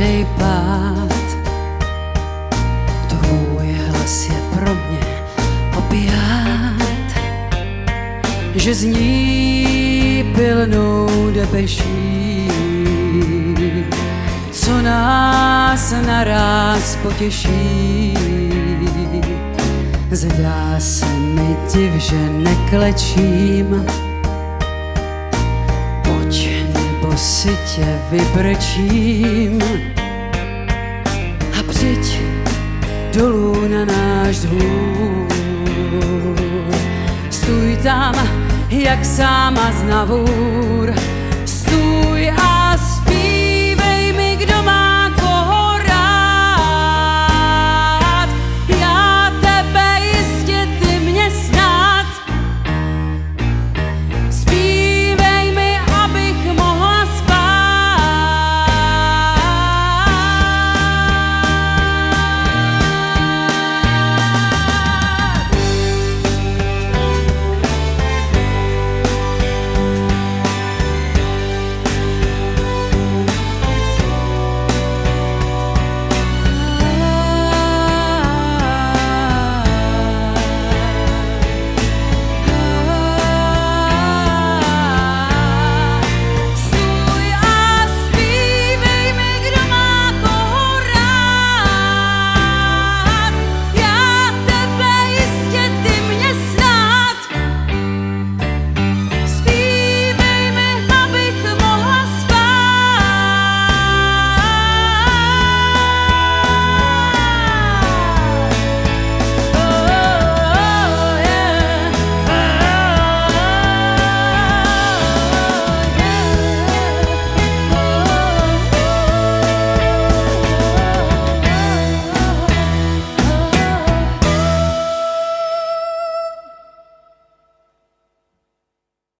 každý pád. Tvůj hlas je pro mě opiát, že zní pilnou depeší, co nás naraz potěší. Zdá se mi div, že neklečím, si tě vybrečím dolů na náš dvůr. Stůj tam, jak sáma z navůr,